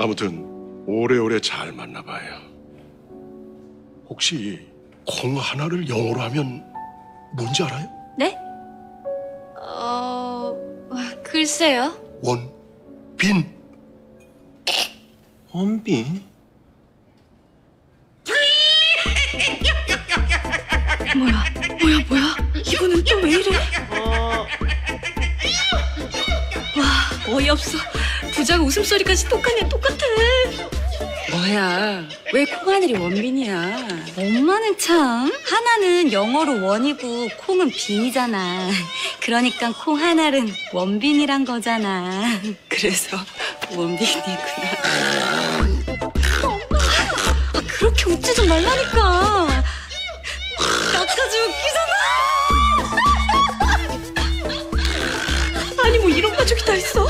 아무튼 오래오래 잘 만나봐요. 혹시 콩 하나를 영어로 하면 뭔지 알아요? 네? 어, 글쎄요. 원, 빈. 원빈? 뭐야, 뭐야, 뭐야? 이거는 또 왜 이래? 와, 어이없어. 부자가 웃음소리까지 똑같네 똑같아. 뭐야 왜 콩하늘이 원빈이야? 엄마는 참 하나는 영어로 원이고 콩은 빈이잖아. 그러니까 콩하늘은 원빈이란 거잖아. 그래서 원빈이구나. 엄마 그렇게 웃지 좀 말라니까. 나까지 웃기잖아. 아니 뭐 이런 가족이 다 있어?